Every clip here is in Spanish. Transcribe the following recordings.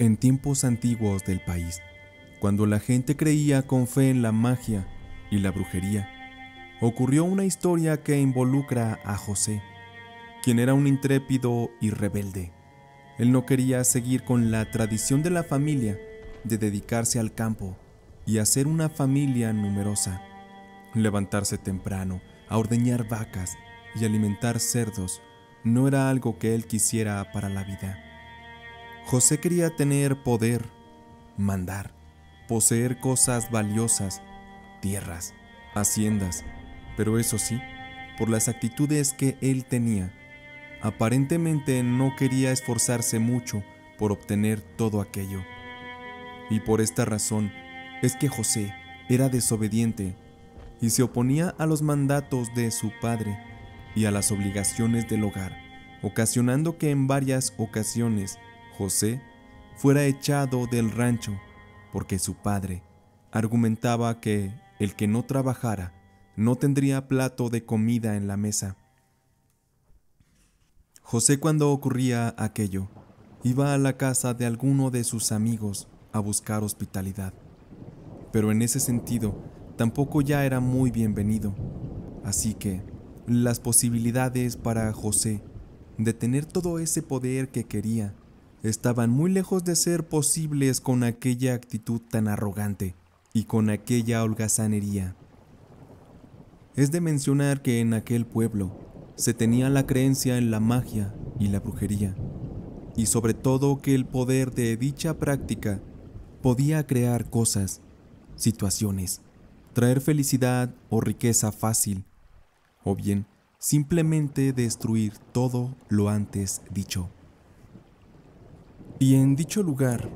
en tiempos antiguos del país, cuando la gente creía con fe en la magia y la brujería, ocurrió una historia que involucra a José, quien era un intrépido y rebelde. Él no quería seguir con la tradición de la familia de dedicarse al campo y hacer una familia numerosa, levantarse temprano, a ordeñar vacas y alimentar cerdos no era algo que él quisiera para la vida. José quería tener poder, mandar, poseer cosas valiosas, tierras, haciendas, pero eso sí, por las actitudes que él tenía, aparentemente no quería esforzarse mucho por obtener todo aquello. Y por esta razón es que José era desobediente y se oponía a los mandatos de su padre y a las obligaciones del hogar, ocasionando que en varias ocasiones José fuera echado del rancho porque su padre argumentaba que el que no trabajara no tendría plato de comida en la mesa. José cuando ocurría aquello, iba a la casa de alguno de sus amigos a buscar hospitalidad. Pero en ese sentido, tampoco ya era muy bienvenido. Así que las posibilidades para José de tener todo ese poder que quería estaban muy lejos de ser posibles con aquella actitud tan arrogante y con aquella holgazanería. Es de mencionar que en aquel pueblo se tenía la creencia en la magia y la brujería, y sobre todo que el poder de dicha práctica podía crear cosas, situaciones, traer felicidad o riqueza fácil, o bien simplemente destruir todo lo antes dicho. Y en dicho lugar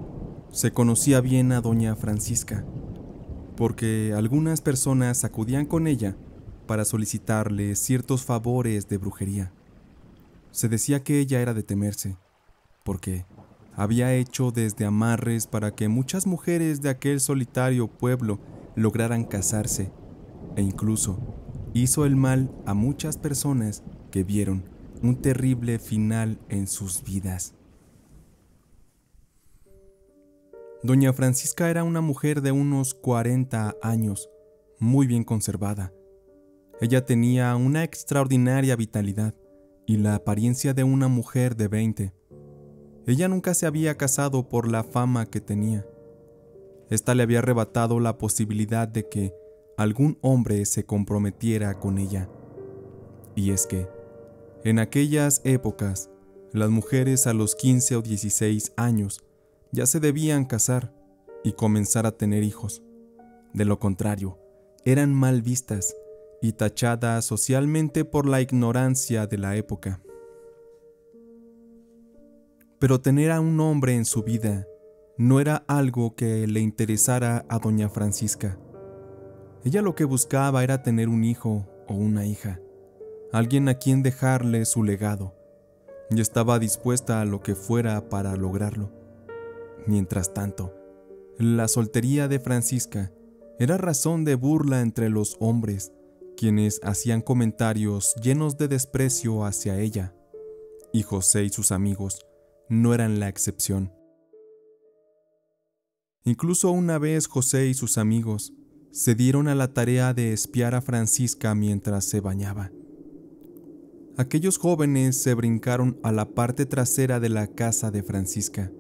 se conocía bien a doña Francisca, porque algunas personas acudían con ella para solicitarle ciertos favores de brujería. Se decía que ella era de temerse, porque había hecho desde amarres para que muchas mujeres de aquel solitario pueblo lograran casarse, e incluso hizo el mal a muchas personas que vieron un terrible final en sus vidas. Doña Francisca era una mujer de unos 40 años, muy bien conservada. Ella tenía una extraordinaria vitalidad y la apariencia de una mujer de 20. Ella nunca se había casado por la fama que tenía. Esta le había arrebatado la posibilidad de que algún hombre se comprometiera con ella. Y es que, en aquellas épocas, las mujeres a los 15 o 16 años ya se debían casar y comenzar a tener hijos. De lo contrario, eran mal vistas y tachadas socialmente por la ignorancia de la época. Pero tener a un hombre en su vida no era algo que le interesara a doña Francisca. Ella lo que buscaba era tener un hijo o una hija, alguien a quien dejarle su legado, y estaba dispuesta a lo que fuera para lograrlo. Mientras tanto, la soltería de Francisca era razón de burla entre los hombres, quienes hacían comentarios llenos de desprecio hacia ella, y José y sus amigos no eran la excepción. Incluso una vez José y sus amigos se dieron a la tarea de espiar a Francisca mientras se bañaba. Aquellos jóvenes se brincaron a la parte trasera de la casa de Francisca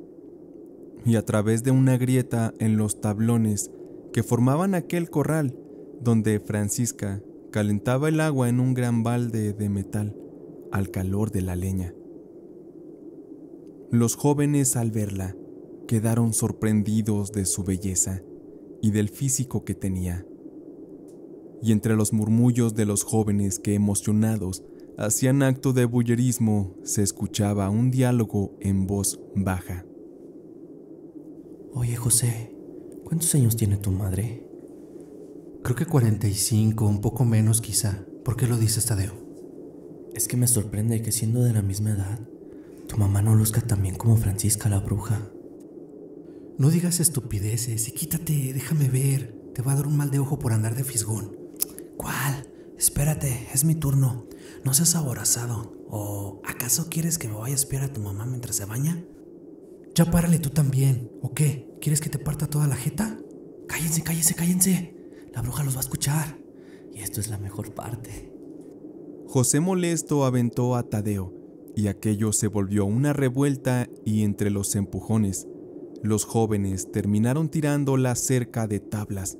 y a través de una grieta en los tablones que formaban aquel corral donde Francisca calentaba el agua en un gran balde de metal al calor de la leña. Los jóvenes al verla quedaron sorprendidos de su belleza y del físico que tenía. Y entre los murmullos de los jóvenes que emocionados hacían acto de bullerismo se escuchaba un diálogo en voz baja. Oye José, ¿cuántos años tiene tu madre? Creo que 45, un poco menos quizá. ¿Por qué lo dices, Tadeo? Es que me sorprende que siendo de la misma edad, tu mamá no luzca tan bien como Francisca la bruja. No digas estupideces y quítate, déjame ver. Te va a dar un mal de ojo por andar de fisgón. ¿Cuál? Espérate, es mi turno. No seas aborazado. ¿O acaso quieres que me vaya a espiar a tu mamá mientras se baña? Ya párale tú también, ¿o qué? ¿Quieres que te parta toda la jeta? Cállense, cállense, cállense. La bruja los va a escuchar. Y esto es la mejor parte. José molesto aventó a Tadeo, y aquello se volvió una revuelta y entre los empujones, los jóvenes terminaron tirando la cerca de tablas,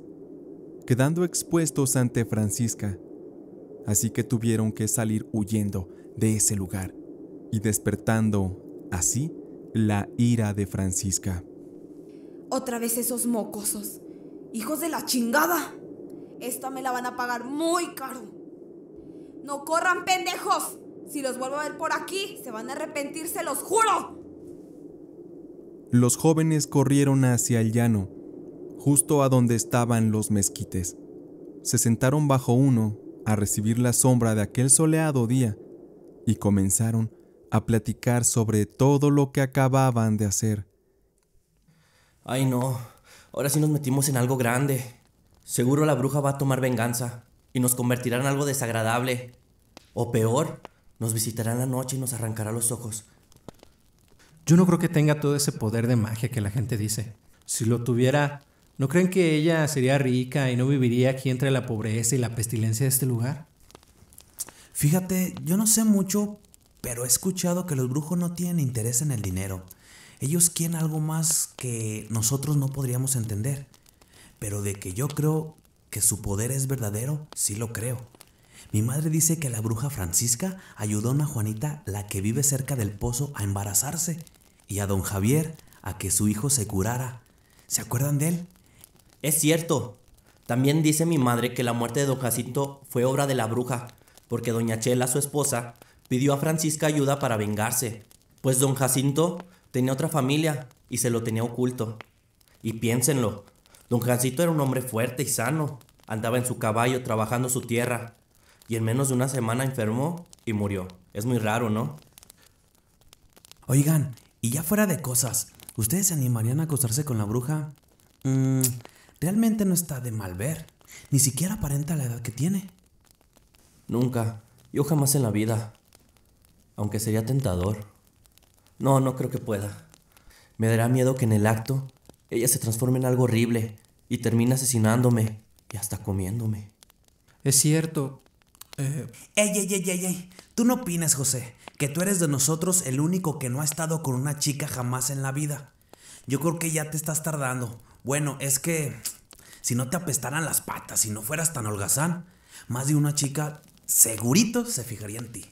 quedando expuestos ante Francisca. Así que tuvieron que salir huyendo de ese lugar y despertando así la ira de Francisca. Otra vez esos mocosos. Hijos de la chingada. Esta me la van a pagar muy caro. No corran, pendejos. Si los vuelvo a ver por aquí, se van a arrepentir, se los juro. Los jóvenes corrieron hacia el llano, justo a donde estaban los mezquites. Se sentaron bajo uno a recibir la sombra de aquel soleado día y comenzaron a platicar sobre todo lo que acababan de hacer. Ay no, ahora sí nos metimos en algo grande. Seguro la bruja va a tomar venganza y nos convertirá en algo desagradable. O peor, nos visitará en la noche y nos arrancará los ojos. Yo no creo que tenga todo ese poder de magia que la gente dice. Si lo tuviera, ¿no creen que ella sería rica y no viviría aquí entre la pobreza y la pestilencia de este lugar? Fíjate, yo no sé mucho, pero he escuchado que los brujos no tienen interés en el dinero. Ellos quieren algo más que nosotros no podríamos entender. Pero de que yo creo que su poder es verdadero, sí lo creo. Mi madre dice que la bruja Francisca ayudó a una Juanita, la que vive cerca del pozo, a embarazarse, y a don Javier a que su hijo se curara. ¿Se acuerdan de él? Es cierto. También dice mi madre que la muerte de don Jacinto fue obra de la bruja, porque doña Chela, su esposa, pidió a Francisca ayuda para vengarse, pues don Jacinto tenía otra familia y se lo tenía oculto. Y piénsenlo, don Jacinto era un hombre fuerte y sano, andaba en su caballo trabajando su tierra, y en menos de una semana enfermó y murió. Es muy raro, ¿no? Oigan, y ya fuera de cosas, ¿ustedes se animarían a acostarse con la bruja? Mm, realmente no está de mal ver. Ni siquiera aparenta la edad que tiene. Nunca. Yo jamás en la vida. Aunque sería tentador. No, no creo que pueda. Me dará miedo que en el acto ella se transforme en algo horrible y termine asesinándome y hasta comiéndome. Es cierto, eh, ey, ey, ey, ey, ey. Tú no opines, José, que tú eres de nosotros el único que no ha estado con una chica jamás en la vida. Yo creo que ya te estás tardando. Bueno, es que si no te apestaran las patas y no fueras tan holgazán, más de una chica segurito se fijaría en ti.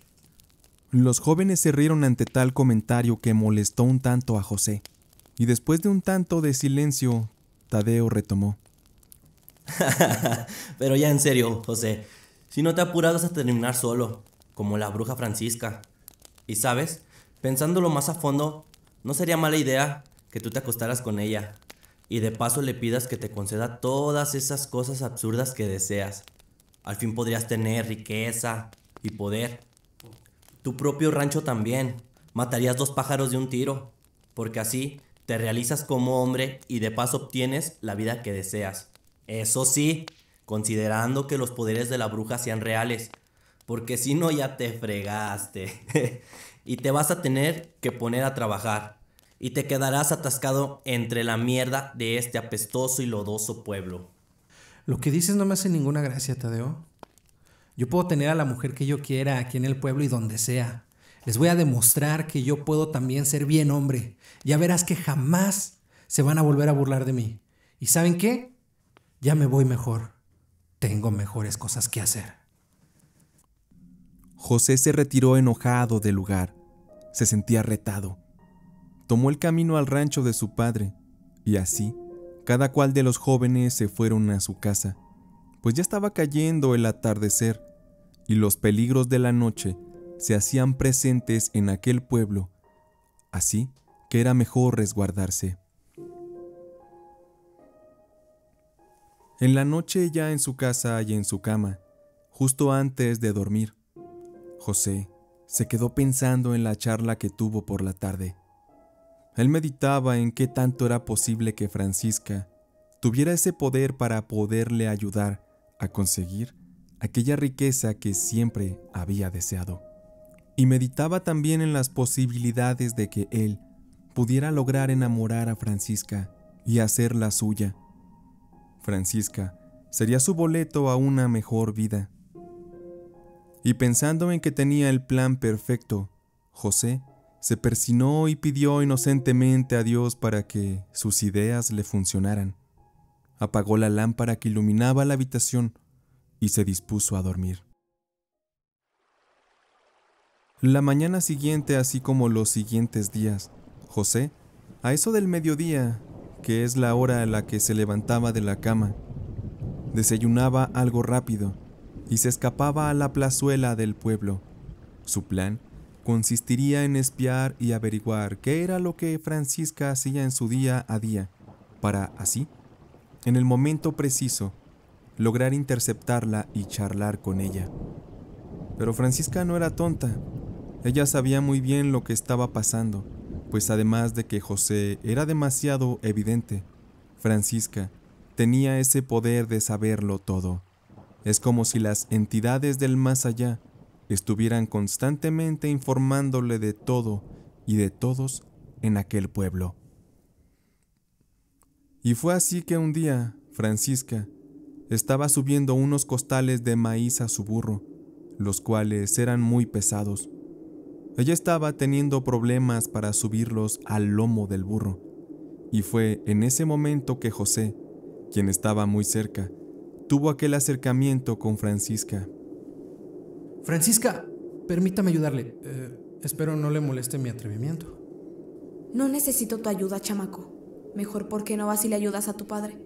Los jóvenes se rieron ante tal comentario que molestó un tanto a José, y después de un tanto de silencio, Tadeo retomó. Pero ya en serio, José, si no te apuras a terminar solo, como la bruja Francisca. Y sabes, pensándolo más a fondo, no sería mala idea que tú te acostaras con ella y de paso le pidas que te conceda todas esas cosas absurdas que deseas. Al fin podrías tener riqueza y poder. Tu propio rancho también. Matarías dos pájaros de un tiro, porque así te realizas como hombre y de paso obtienes la vida que deseas. Eso sí, considerando que los poderes de la bruja sean reales, porque si no ya te fregaste y te vas a tener que poner a trabajar y te quedarás atascado entre la mierda de este apestoso y lodoso pueblo. Lo que dices no me hace ninguna gracia, Tadeo. Yo puedo tener a la mujer que yo quiera aquí en el pueblo y donde sea. Les voy a demostrar que yo puedo también ser bien hombre. Ya verás que jamás se van a volver a burlar de mí. ¿Y saben qué? Ya me voy mejor. Tengo mejores cosas que hacer. José se retiró enojado del lugar. Se sentía retado. Tomó el camino al rancho de su padre, y así, cada cual de los jóvenes se fueron a su casa, pues ya estaba cayendo el atardecer, y los peligros de la noche se hacían presentes en aquel pueblo, así que era mejor resguardarse. En la noche ya en su casa y en su cama, justo antes de dormir, José se quedó pensando en la charla que tuvo por la tarde. Él meditaba en qué tanto era posible que Francisca tuviera ese poder para poderle ayudar a conseguir aquella riqueza que siempre había deseado. Y meditaba también en las posibilidades de que él pudiera lograr enamorar a Francisca y hacerla suya. Francisca sería su boleto a una mejor vida. Y pensando en que tenía el plan perfecto, José se persinó y pidió inocentemente a Dios para que sus ideas le funcionaran. Apagó la lámpara que iluminaba la habitación y se dispuso a dormir. La mañana siguiente, así como los siguientes días, José, a eso del mediodía, que es la hora a la que se levantaba de la cama, desayunaba algo rápido y se escapaba a la plazuela del pueblo. Su plan consistiría en espiar y averiguar qué era lo que Francisca hacía en su día a día, para así, en el momento preciso, lograr interceptarla y charlar con ella. Pero Francisca no era tonta. Ella sabía muy bien lo que estaba pasando, pues además de que José era demasiado evidente, Francisca tenía ese poder de saberlo todo. Es como si las entidades del más allá estuvieran constantemente informándole de todo y de todos en aquel pueblo. Y fue así que un día Francisca estaba subiendo unos costales de maíz a su burro, los cuales eran muy pesados. Ella estaba teniendo problemas para subirlos al lomo del burro, y fue en ese momento que José, quien estaba muy cerca, tuvo aquel acercamiento con Francisca Francisca, permítame ayudarle. Eh, espero no le moleste mi atrevimiento. No necesito tu ayuda, chamaco. Mejor porque no vas y le ayudas a tu padre,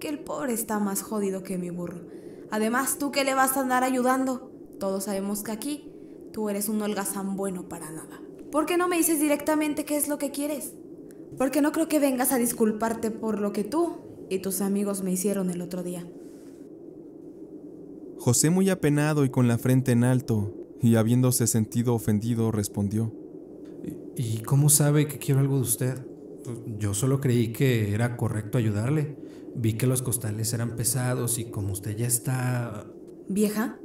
que el pobre está más jodido que mi burro. Además, tú que le vas a andar ayudando. Todos sabemos que aquí tú eres un holgazán bueno para nada. ¿Por qué no me dices directamente qué es lo que quieres? Porque no creo que vengas a disculparte por lo que tú y tus amigos me hicieron el otro día. José, muy apenado y con la frente en alto, y habiéndose sentido ofendido, respondió. ¿Y cómo sabe que quiero algo de usted? Pues, yo solo creí que era correcto ayudarle. Vi que los costales eran pesados y como usted ya está... ¿Vieja?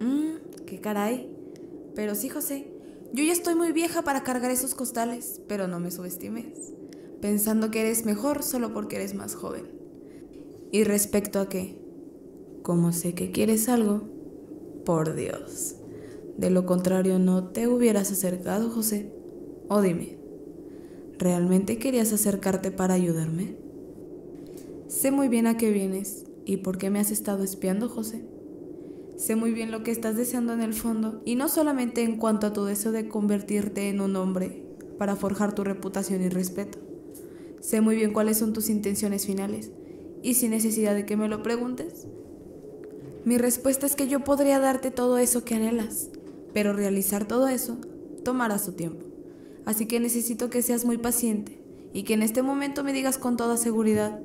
Mmm, qué caray. Pero sí, José, yo ya estoy muy vieja para cargar esos costales, pero no me subestimes, pensando que eres mejor solo porque eres más joven. Y respecto a qué, como sé que quieres algo, por Dios. De lo contrario, no te hubieras acercado, José. O dime, ¿realmente querías acercarte para ayudarme? Sé muy bien a qué vienes y por qué me has estado espiando, José. Sé muy bien lo que estás deseando en el fondo, y no solamente en cuanto a tu deseo de convertirte en un hombre para forjar tu reputación y respeto. Sé muy bien cuáles son tus intenciones finales, y sin necesidad de que me lo preguntes, mi respuesta es que yo podría darte todo eso que anhelas, pero realizar todo eso tomará su tiempo. Así que necesito que seas muy paciente y que en este momento me digas con toda seguridad,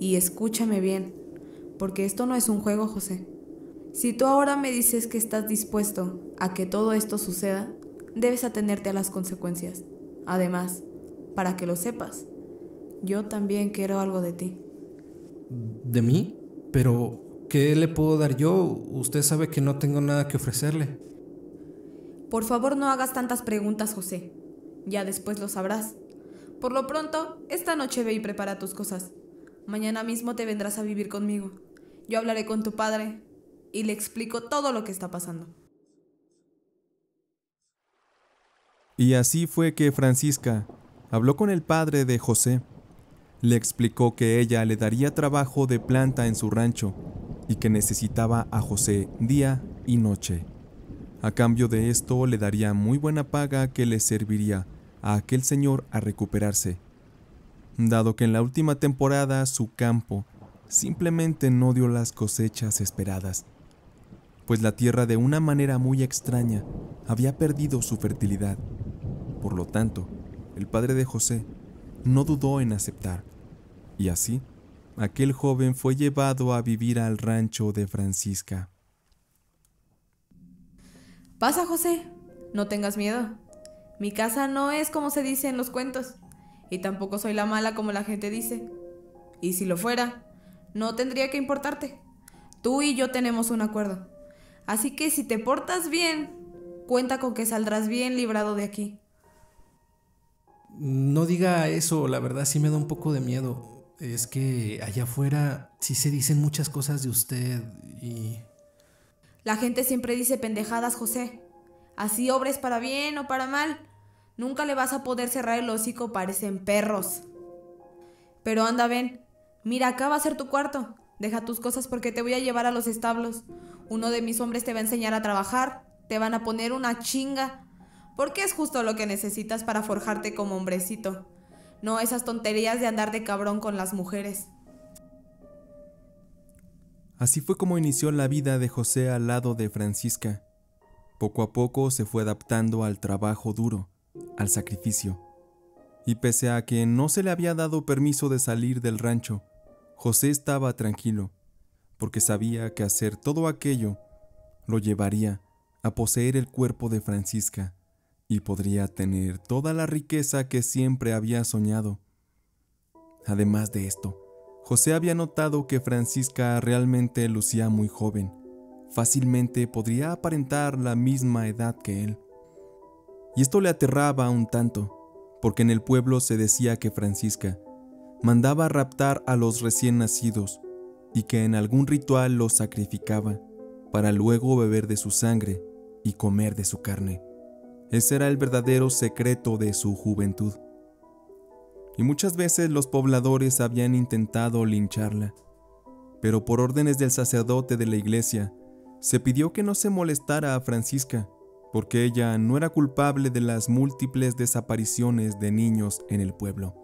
y escúchame bien, porque esto no es un juego, José. Si tú ahora me dices que estás dispuesto a que todo esto suceda, debes atenerte a las consecuencias. Además, para que lo sepas, yo también quiero algo de ti. ¿De mí? Pero ¿Qué le puedo dar yo? Usted sabe que no tengo nada que ofrecerle. Por favor, no hagas tantas preguntas, José. Ya después lo sabrás. Por lo pronto, esta noche ve y prepara tus cosas. Mañana mismo te vendrás a vivir conmigo. Yo hablaré con tu padre y le explico todo lo que está pasando. Y así fue que Francisca habló con el padre de José. Le explicó que ella le daría trabajo de planta en su rancho y que necesitaba a José día y noche. A cambio de esto le daría muy buena paga que le serviría a aquel señor a recuperarse, dado que en la última temporada su campo simplemente no dio las cosechas esperadas, pues la tierra de una manera muy extraña había perdido su fertilidad. Por lo tanto, el padre de José no dudó en aceptar, y así aquel joven fue llevado a vivir al rancho de Francisca. Pasa, José, no tengas miedo. Mi casa no es como se dice en los cuentos, y tampoco soy la mala como la gente dice. Y si lo fuera, no tendría que importarte. Tú y yo tenemos un acuerdo. Así que si te portas bien, cuenta con que saldrás bien librado de aquí. No diga eso, la verdad sí me da un poco de miedo. Es que allá afuera sí se dicen muchas cosas de usted y... La gente siempre dice pendejadas, José. Así obres para bien o para mal. Nunca le vas a poder cerrar el hocico, parecen perros. Pero anda, ven. Mira, acá va a ser tu cuarto. Deja tus cosas porque te voy a llevar a los establos. Uno de mis hombres te va a enseñar a trabajar. Te van a poner una chinga. Porque es justo lo que necesitas para forjarte como hombrecito. No esas tonterías de andar de cabrón con las mujeres. Así fue como inició la vida de José al lado de Francisca. Poco a poco se fue adaptando al trabajo duro, al sacrificio. Y pese a que no se le había dado permiso de salir del rancho, José estaba tranquilo, porque sabía que hacer todo aquello lo llevaría a poseer el cuerpo de Francisca y podría tener toda la riqueza que siempre había soñado. Además de esto, José había notado que Francisca realmente lucía muy joven. Fácilmente podría aparentar la misma edad que él. Y esto le aterraba un tanto, porque en el pueblo se decía que Francisca mandaba raptar a los recién nacidos y que en algún ritual los sacrificaba para luego beber de su sangre y comer de su carne. Ese era el verdadero secreto de su juventud y muchas veces los pobladores habían intentado lincharla. Pero por órdenes del sacerdote de la iglesia, se pidió que no se molestara a Francisca, porque ella no era culpable de las múltiples desapariciones de niños en el pueblo.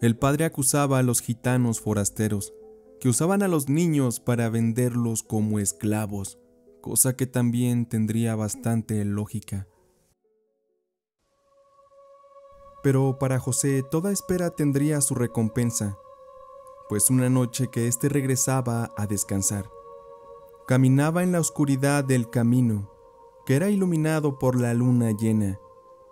El padre acusaba a los gitanos forasteros, que usaban a los niños para venderlos como esclavos, cosa que también tendría bastante lógica. Pero para José toda espera tendría su recompensa, pues una noche que éste regresaba a descansar, caminaba en la oscuridad del camino, que era iluminado por la luna llena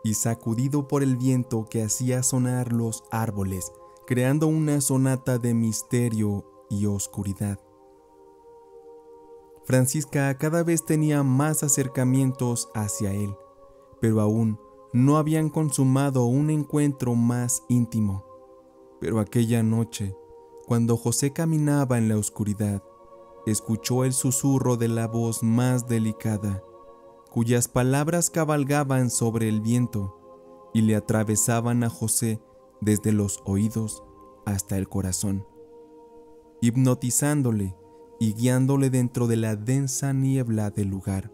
y sacudido por el viento que hacía sonar los árboles, creando una sonata de misterio y oscuridad. Francisca cada vez tenía más acercamientos hacia él, pero aún no habían consumado un encuentro más íntimo. Pero aquella noche, cuando José caminaba en la oscuridad, escuchó el susurro de la voz más delicada, cuyas palabras cabalgaban sobre el viento y le atravesaban a José desde los oídos hasta el corazón, hipnotizándole y guiándole dentro de la densa niebla del lugar.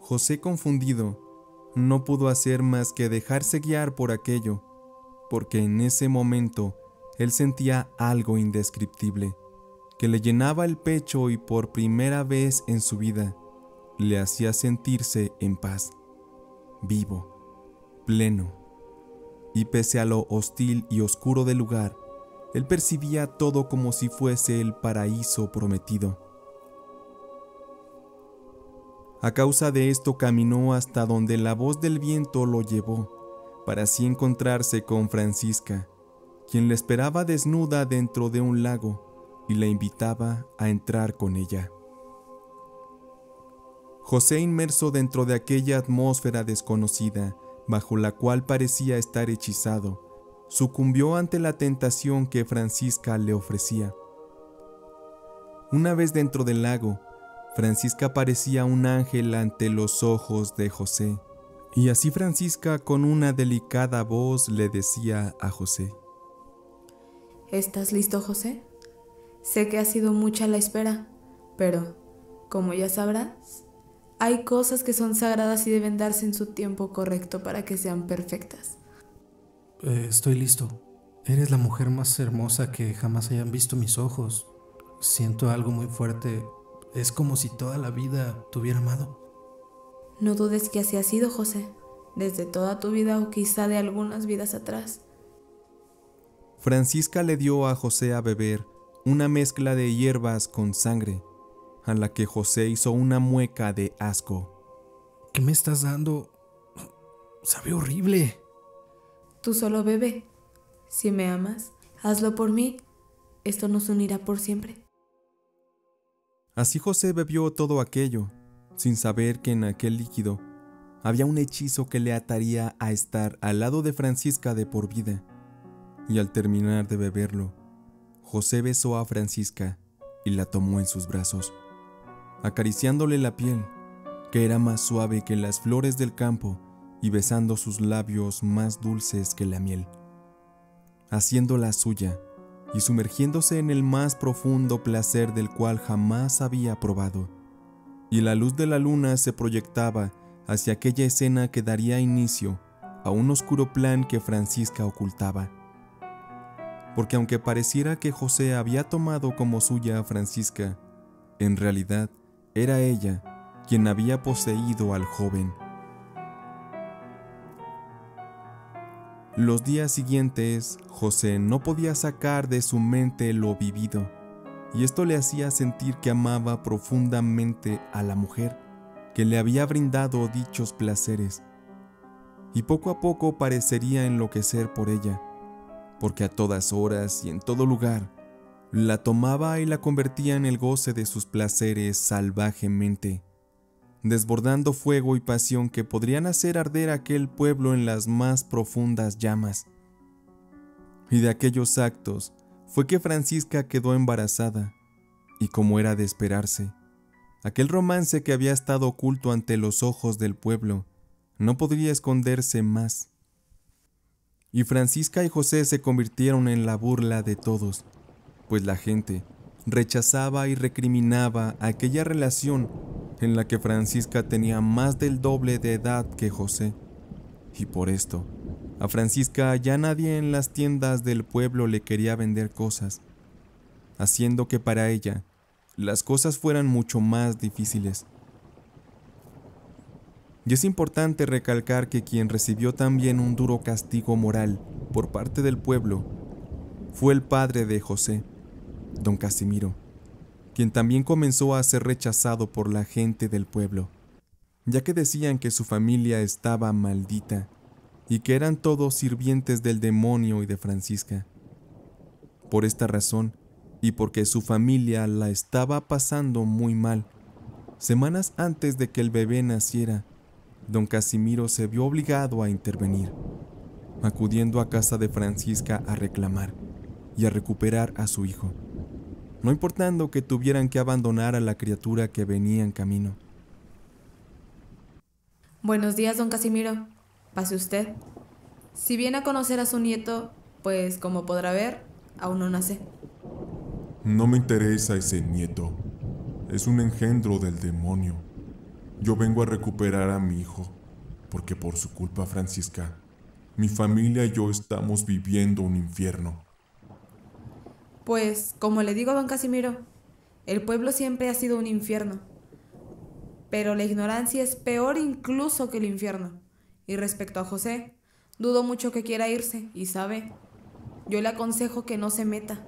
José confundido no pudo hacer más que dejarse guiar por aquello, porque en ese momento él sentía algo indescriptible, que le llenaba el pecho y por primera vez en su vida le hacía sentirse en paz, vivo, pleno. Y pese a lo hostil y oscuro del lugar, él percibía todo como si fuese el paraíso prometido. A causa de esto caminó hasta donde la voz del viento lo llevó, para así encontrarse con Francisca, quien le esperaba desnuda dentro de un lago y la invitaba a entrar con ella. José, inmerso dentro de aquella atmósfera desconocida, bajo la cual parecía estar hechizado, sucumbió ante la tentación que Francisca le ofrecía. Una vez dentro del lago, Francisca parecía un ángel ante los ojos de José. Y así Francisca con una delicada voz le decía a José, ¿Estás listo, José? Sé que ha sido mucha la espera, pero, como ya sabrás, hay cosas que son sagradas y deben darse en su tiempo correcto para que sean perfectas. Eh, estoy listo. Eres la mujer más hermosa que jamás hayan visto mis ojos. Siento algo muy fuerte es como si toda la vida te hubiera amado. No dudes que así ha sido, José, desde toda tu vida o quizá de algunas vidas atrás. Francisca le dio a José a beber una mezcla de hierbas con sangre, a la que José hizo una mueca de asco. ¿Qué me estás dando? Sabe horrible. Tú solo bebe. Si me amas, hazlo por mí. Esto nos unirá por siempre. Así José bebió todo aquello, sin saber que en aquel líquido había un hechizo que le ataría a estar al lado de Francisca de por vida. Y al terminar de beberlo, José besó a Francisca y la tomó en sus brazos, acariciándole la piel, que era más suave que las flores del campo, y besando sus labios más dulces que la miel, haciéndola suya y sumergiéndose en el más profundo placer del cual jamás había probado. Y la luz de la luna se proyectaba hacia aquella escena que daría inicio a un oscuro plan que Francisca ocultaba. Porque aunque pareciera que José había tomado como suya a Francisca, en realidad era ella quien había poseído al joven. Los días siguientes, José no podía sacar de su mente lo vivido, y esto le hacía sentir que amaba profundamente a la mujer que le había brindado dichos placeres, y poco a poco parecería enloquecer por ella, porque a todas horas y en todo lugar la tomaba y la convertía en el goce de sus placeres salvajemente desbordando fuego y pasión que podrían hacer arder aquel pueblo en las más profundas llamas. Y de aquellos actos fue que Francisca quedó embarazada, y como era de esperarse, aquel romance que había estado oculto ante los ojos del pueblo no podría esconderse más. Y Francisca y José se convirtieron en la burla de todos, pues la gente rechazaba y recriminaba aquella relación en la que Francisca tenía más del doble de edad que José. Y por esto, a Francisca ya nadie en las tiendas del pueblo le quería vender cosas, haciendo que para ella las cosas fueran mucho más difíciles. Y es importante recalcar que quien recibió también un duro castigo moral por parte del pueblo fue el padre de José, don Casimiro, quien también comenzó a ser rechazado por la gente del pueblo, ya que decían que su familia estaba maldita y que eran todos sirvientes del demonio y de Francisca. Por esta razón, y porque su familia la estaba pasando muy mal, semanas antes de que el bebé naciera, don Casimiro se vio obligado a intervenir, acudiendo a casa de Francisca a reclamar y a recuperar a su hijo no importando que tuvieran que abandonar a la criatura que venía en camino. Buenos días, don Casimiro. Pase usted. Si viene a conocer a su nieto, pues como podrá ver, aún no nace. No me interesa ese nieto. Es un engendro del demonio. Yo vengo a recuperar a mi hijo, porque por su culpa, Francisca, mi familia y yo estamos viviendo un infierno. Pues, como le digo a don Casimiro, el pueblo siempre ha sido un infierno. Pero la ignorancia es peor incluso que el infierno. Y respecto a José, dudo mucho que quiera irse, y sabe, yo le aconsejo que no se meta,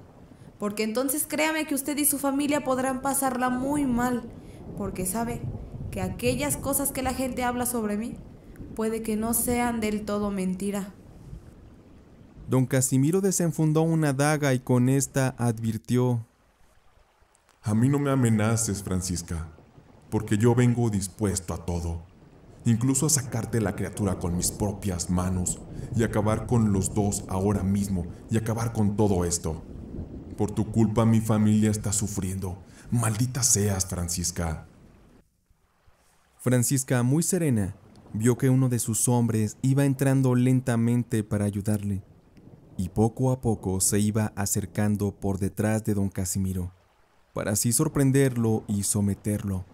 porque entonces créame que usted y su familia podrán pasarla muy mal, porque sabe que aquellas cosas que la gente habla sobre mí puede que no sean del todo mentira. Don Casimiro desenfundó una daga y con esta advirtió. A mí no me amenaces, Francisca, porque yo vengo dispuesto a todo, incluso a sacarte la criatura con mis propias manos y acabar con los dos ahora mismo y acabar con todo esto. Por tu culpa mi familia está sufriendo. Maldita seas, Francisca. Francisca, muy serena, vio que uno de sus hombres iba entrando lentamente para ayudarle y poco a poco se iba acercando por detrás de don Casimiro, para así sorprenderlo y someterlo.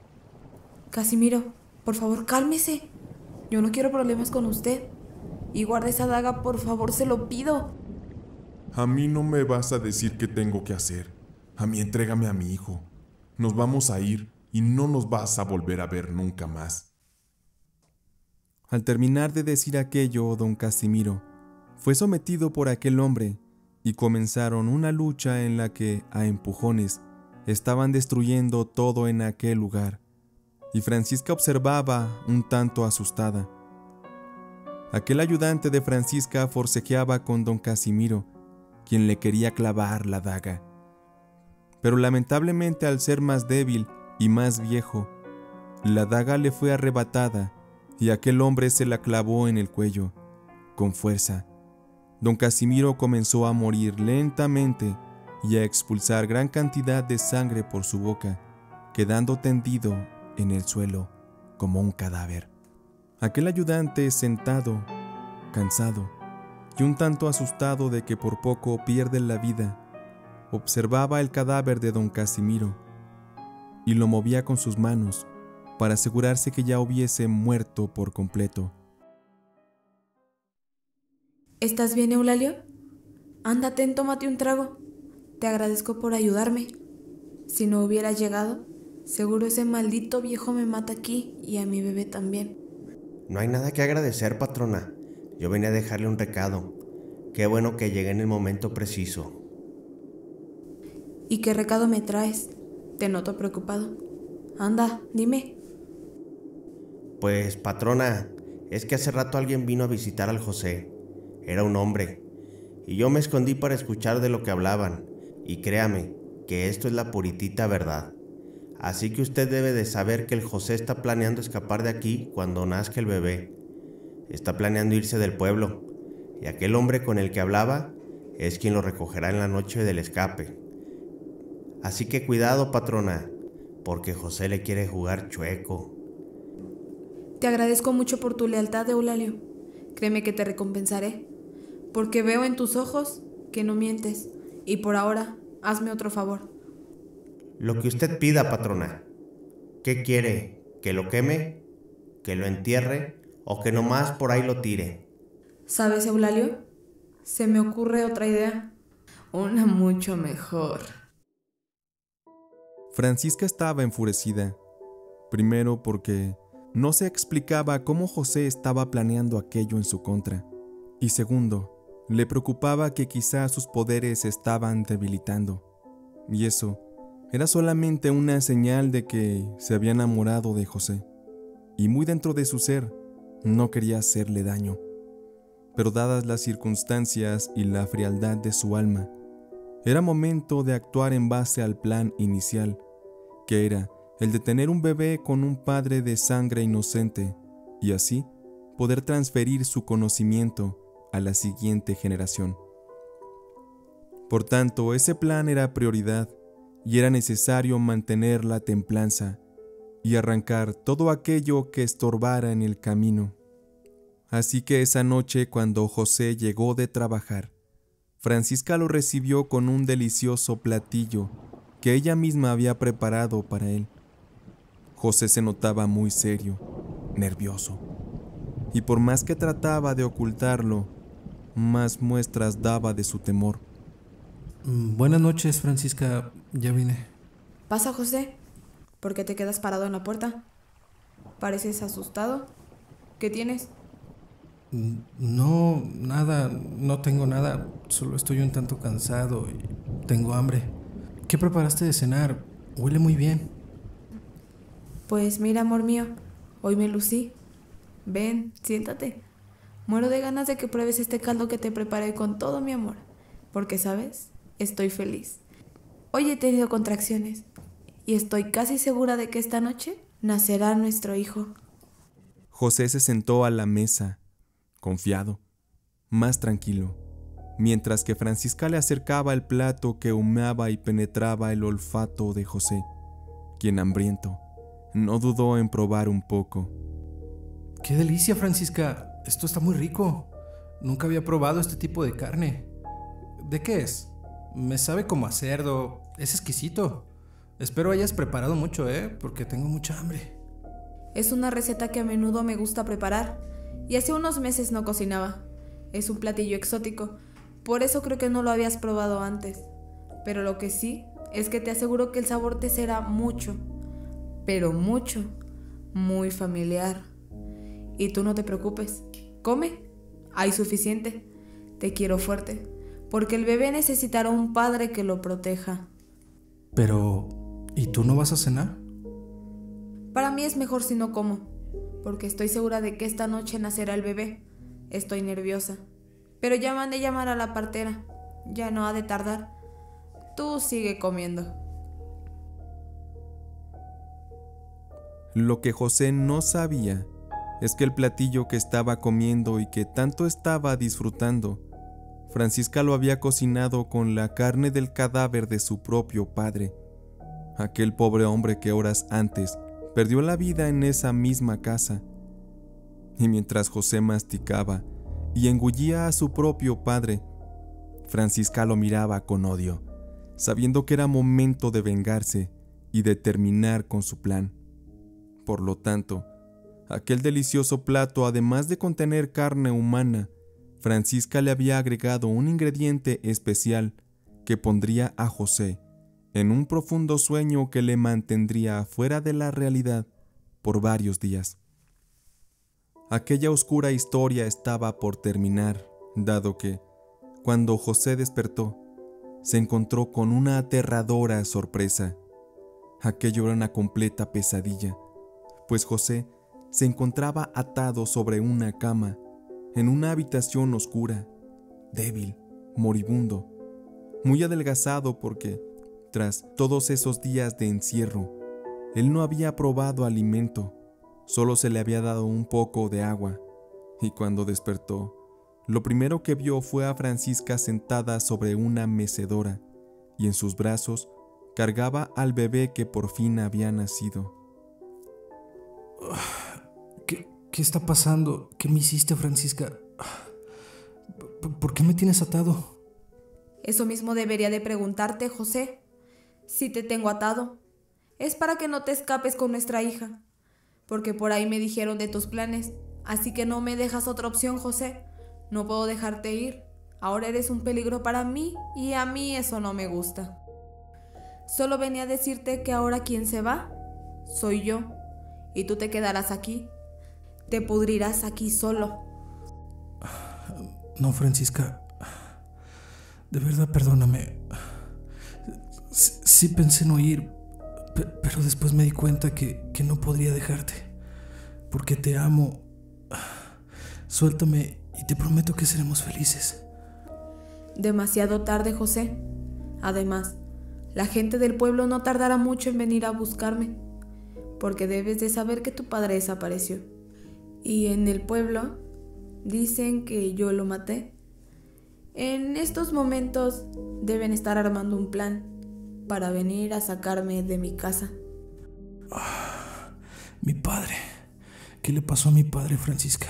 Casimiro, por favor, cálmese. Yo no quiero problemas con usted. Y guarde esa daga, por favor, se lo pido. A mí no me vas a decir qué tengo que hacer. A mí entrégame a mi hijo. Nos vamos a ir y no nos vas a volver a ver nunca más. Al terminar de decir aquello, don Casimiro fue sometido por aquel hombre y comenzaron una lucha en la que, a empujones, estaban destruyendo todo en aquel lugar, y Francisca observaba un tanto asustada. Aquel ayudante de Francisca forcejeaba con don Casimiro, quien le quería clavar la daga. Pero lamentablemente al ser más débil y más viejo, la daga le fue arrebatada y aquel hombre se la clavó en el cuello, con fuerza. Don Casimiro comenzó a morir lentamente y a expulsar gran cantidad de sangre por su boca, quedando tendido en el suelo como un cadáver. Aquel ayudante sentado, cansado y un tanto asustado de que por poco pierde la vida, observaba el cadáver de don Casimiro y lo movía con sus manos para asegurarse que ya hubiese muerto por completo. ¿Estás bien, Eulalio? Ándate, tómate un trago. Te agradezco por ayudarme. Si no hubiera llegado, seguro ese maldito viejo me mata aquí y a mi bebé también. No hay nada que agradecer, patrona. Yo venía a dejarle un recado. Qué bueno que llegué en el momento preciso. ¿Y qué recado me traes? Te noto preocupado. Anda, dime. Pues, patrona, es que hace rato alguien vino a visitar al José. Era un hombre. Y yo me escondí para escuchar de lo que hablaban. Y créame, que esto es la puritita verdad. Así que usted debe de saber que el José está planeando escapar de aquí cuando nazca el bebé. Está planeando irse del pueblo. Y aquel hombre con el que hablaba es quien lo recogerá en la noche del escape. Así que cuidado, patrona, porque José le quiere jugar chueco. Te agradezco mucho por tu lealtad, Eulalio. Créeme que te recompensaré, porque veo en tus ojos que no mientes. Y por ahora, hazme otro favor. Lo que usted pida, patrona. ¿Qué quiere? ¿Que lo queme? ¿Que lo entierre? ¿O que nomás por ahí lo tire? ¿Sabes, Eulalio? Se me ocurre otra idea. Una mucho mejor. Francisca estaba enfurecida. Primero porque no se explicaba cómo José estaba planeando aquello en su contra. Y segundo, le preocupaba que quizá sus poderes estaban debilitando. Y eso era solamente una señal de que se había enamorado de José. Y muy dentro de su ser, no quería hacerle daño. Pero dadas las circunstancias y la frialdad de su alma, era momento de actuar en base al plan inicial, que era el de tener un bebé con un padre de sangre inocente y así poder transferir su conocimiento a la siguiente generación. Por tanto, ese plan era prioridad y era necesario mantener la templanza y arrancar todo aquello que estorbara en el camino. Así que esa noche cuando José llegó de trabajar, Francisca lo recibió con un delicioso platillo que ella misma había preparado para él. José se notaba muy serio, nervioso, y por más que trataba de ocultarlo, más muestras daba de su temor. Mm, buenas noches, Francisca. Ya vine. Pasa, José. ¿Por qué te quedas parado en la puerta? ¿Pareces asustado? ¿Qué tienes? No, nada, no tengo nada, solo estoy un tanto cansado y tengo hambre. ¿Qué preparaste de cenar? Huele muy bien. Pues mira, amor mío, hoy me lucí. Ven, siéntate. Muero de ganas de que pruebes este caldo que te preparé con todo mi amor, porque sabes, estoy feliz. Hoy he tenido contracciones y estoy casi segura de que esta noche nacerá nuestro hijo. José se sentó a la mesa confiado, más tranquilo, mientras que Francisca le acercaba el plato que humeaba y penetraba el olfato de José, quien hambriento no dudó en probar un poco. ¡Qué delicia, Francisca! Esto está muy rico. Nunca había probado este tipo de carne. ¿De qué es? Me sabe como a cerdo. Es exquisito. Espero hayas preparado mucho, ¿eh? Porque tengo mucha hambre. Es una receta que a menudo me gusta preparar y hace unos meses no cocinaba. Es un platillo exótico, por eso creo que no lo habías probado antes. Pero lo que sí es que te aseguro que el sabor te será mucho, pero mucho, muy familiar. Y tú no te preocupes, come, hay suficiente. Te quiero fuerte, porque el bebé necesitará un padre que lo proteja. Pero, ¿y tú no vas a cenar? Para mí es mejor si no como porque estoy segura de que esta noche nacerá el bebé. Estoy nerviosa. Pero ya mandé llamar a la partera. Ya no ha de tardar. Tú sigue comiendo. Lo que José no sabía es que el platillo que estaba comiendo y que tanto estaba disfrutando, Francisca lo había cocinado con la carne del cadáver de su propio padre, aquel pobre hombre que horas antes perdió la vida en esa misma casa. Y mientras José masticaba y engullía a su propio padre, Francisca lo miraba con odio, sabiendo que era momento de vengarse y de terminar con su plan. Por lo tanto, aquel delicioso plato, además de contener carne humana, Francisca le había agregado un ingrediente especial que pondría a José en un profundo sueño que le mantendría fuera de la realidad por varios días. Aquella oscura historia estaba por terminar, dado que, cuando José despertó, se encontró con una aterradora sorpresa. Aquello era una completa pesadilla, pues José se encontraba atado sobre una cama, en una habitación oscura, débil, moribundo, muy adelgazado porque, tras todos esos días de encierro, él no había probado alimento Solo se le había dado un poco de agua, y cuando despertó, lo primero que vio fue a Francisca sentada sobre una mecedora, y en sus brazos cargaba al bebé que por fin había nacido. ¿Qué, qué está pasando? ¿Qué me hiciste, Francisca? ¿Por qué me tienes atado? Eso mismo debería de preguntarte, José. Si te tengo atado, es para que no te escapes con nuestra hija porque por ahí me dijeron de tus planes. Así que no me dejas otra opción, José. No puedo dejarte ir. Ahora eres un peligro para mí y a mí eso no me gusta. Solo venía a decirte que ahora quien se va soy yo y tú te quedarás aquí. Te pudrirás aquí solo. No, Francisca. De verdad, perdóname. Sí, pensé en oír, pero después me di cuenta que, no podría dejarte. Porque te amo. Suéltame y te prometo que seremos felices. Demasiado tarde, José. Además, la gente del pueblo no tardará mucho en venir a buscarme. Porque debes de saber que tu padre desapareció. Y en el pueblo dicen que yo lo maté. En estos momentos deben estar armando un plan para venir a sacarme de mi casa. mi padre. ¿Qué le pasó a mi padre, Francisca?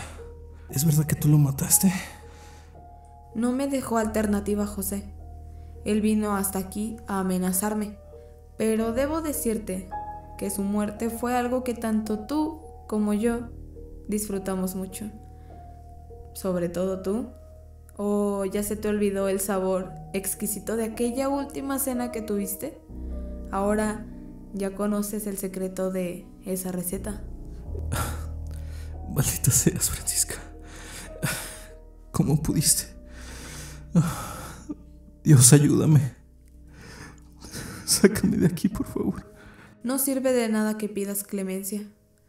¿Es verdad que tú lo mataste? No me dejó alternativa, José. Él vino hasta aquí a amenazarme. Pero debo decirte que su muerte fue algo que tanto tú como yo disfrutamos mucho. Sobre todo tú. ¿O ya se te olvidó el sabor exquisito de aquella última cena que tuviste? Ahora ya conoces el secreto de esa receta. Maldita seas, Francisca. ¿Cómo pudiste? Dios, ayúdame. Sácame de aquí, por favor. No sirve de nada que pidas clemencia.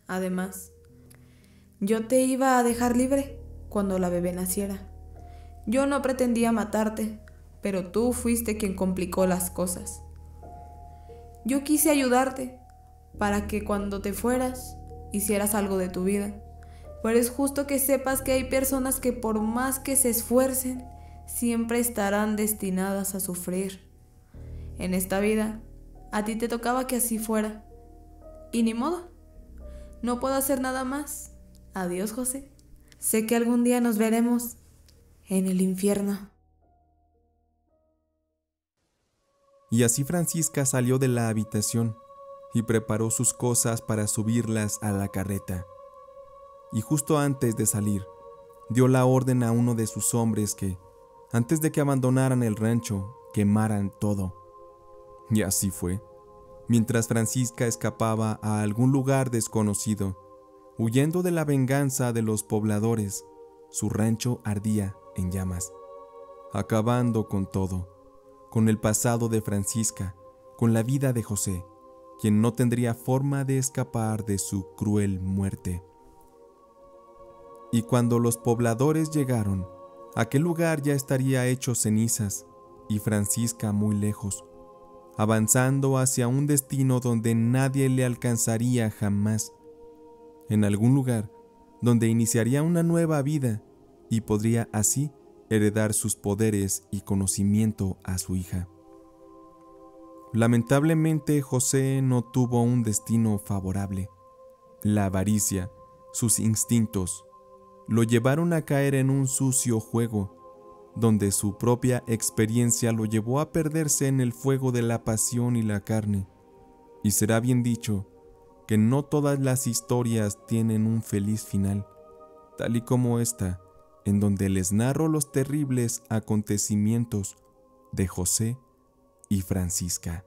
Además, yo te iba a dejar libre cuando la bebé naciera. Yo no pretendía matarte, pero tú fuiste quien complicó las cosas. Yo quise ayudarte para que cuando te fueras hicieras algo de tu vida. Pero es justo que sepas que hay personas que por más que se esfuercen, siempre estarán destinadas a sufrir. En esta vida, a ti te tocaba que así fuera. Y ni modo. No puedo hacer nada más. Adiós, José. Sé que algún día nos veremos en el infierno. Y así Francisca salió de la habitación y preparó sus cosas para subirlas a la carreta. Y justo antes de salir, dio la orden a uno de sus hombres que, antes de que abandonaran el rancho, quemaran todo. Y así fue. Mientras Francisca escapaba a algún lugar desconocido, huyendo de la venganza de los pobladores, su rancho ardía en llamas, acabando con todo, con el pasado de Francisca, con la vida de José, quien no tendría forma de escapar de su cruel muerte. Y cuando los pobladores llegaron, aquel lugar ya estaría hecho cenizas y Francisca muy lejos, avanzando hacia un destino donde nadie le alcanzaría jamás. En algún lugar donde iniciaría una nueva vida y podría así heredar sus poderes y conocimiento a su hija. Lamentablemente José no tuvo un destino favorable. La avaricia, sus instintos, lo llevaron a caer en un sucio juego, donde su propia experiencia lo llevó a perderse en el fuego de la pasión y la carne. Y será bien dicho que no todas las historias tienen un feliz final, tal y como esta, en donde les narro los terribles acontecimientos de José y Francisca.